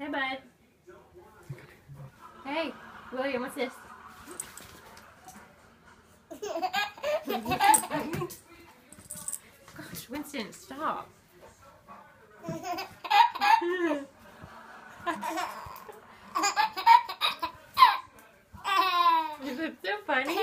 Hey, bud. Hey, William, what's this? Gosh, Winston, stop. Is it so funny?